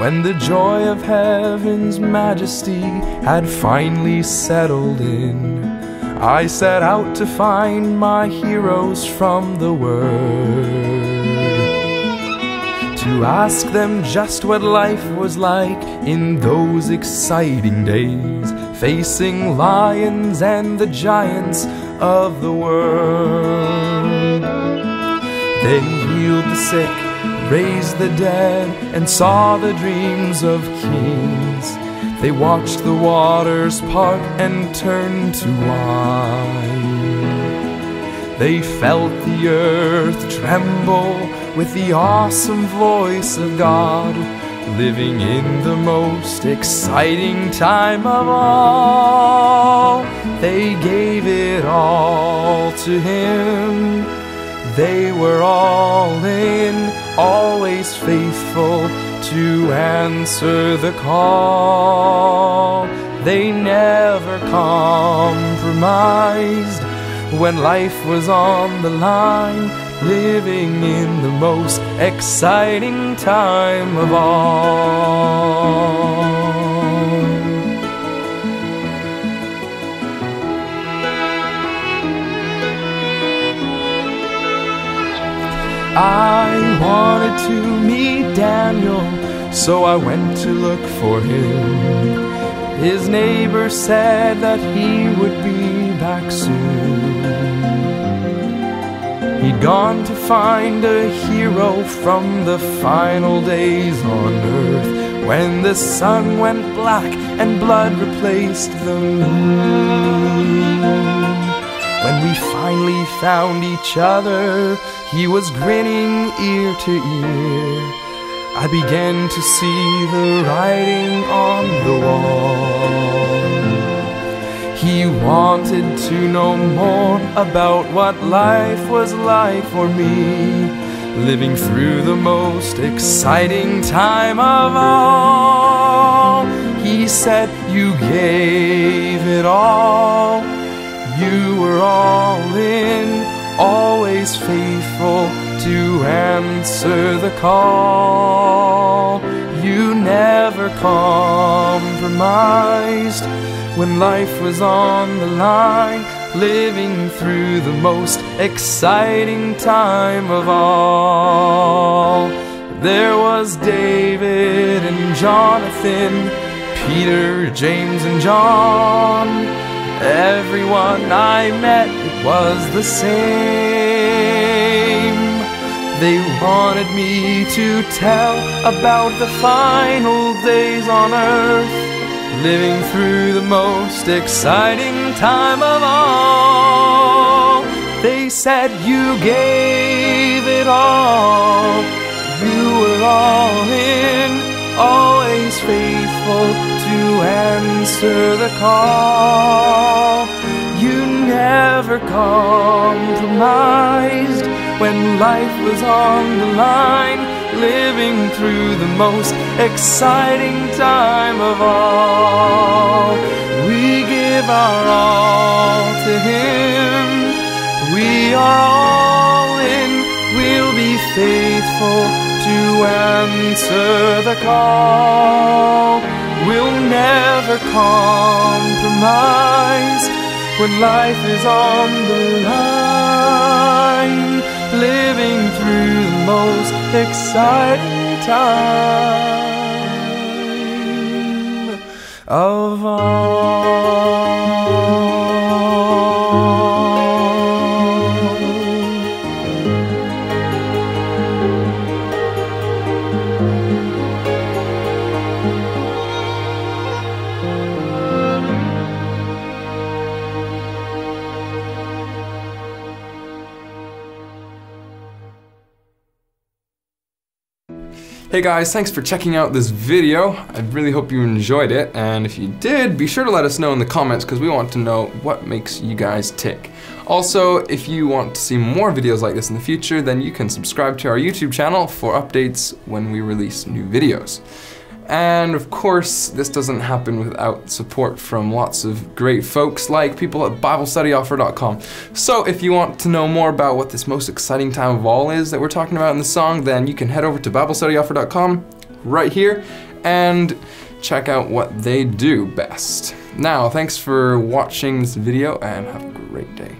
when the joy of heaven's majesty had finally settled in, I set out to find my heroes from the Word. To ask them just what life was like in those exciting days, facing lions and the giants of the world. They healed the sick raised the dead and saw the dreams of kings. They watched the waters part and turn to wine. They felt the earth tremble with the awesome voice of God, living in the most exciting time of all. They gave it all to Him. They were all in always faithful to answer the call. They never compromised when life was on the line, living in the most exciting time of all. To meet Daniel, so I went to look for him. His neighbor said that he would be back soon. He'd gone to find a hero from the final days on earth when the sun went black and blood replaced the moon. When we finally found each other, he was grinning ear to ear. I began to see the writing on the wall. He wanted to know more about what life was like for me, living through the most exciting time of all. He said, You gave it all. You were all in, always faithful to answer the call. You never compromised when life was on the line, living through the most exciting time of all. There was David and Jonathan, Peter, James, and John. Everyone I met, was the same. They wanted me to tell about the final days on earth, living through the most exciting time of all. They said you gave it all, you were all in, always faithful to answer the call. You never compromised when life was on the line, living through the most exciting time of all. We give our all to Him. We are all in, we'll be faithful to answer the call. We'll never compromise when life is on the line, living through the most exciting time of all. Hey guys, thanks for checking out this video. I really hope you enjoyed it, and if you did, be sure to let us know in the comments because we want to know what makes you guys tick. Also, if you want to see more videos like this in the future, then you can subscribe to our YouTube channel for updates when we release new videos. And of course, this doesn't happen without support from lots of great folks like people at BibleStudyOffer.com. So if you want to know more about what this most exciting time of all is that we're talking about in the song, then you can head over to BibleStudyOffer.com, right here and check out what they do best. Now, thanks for watching this video and have a great day.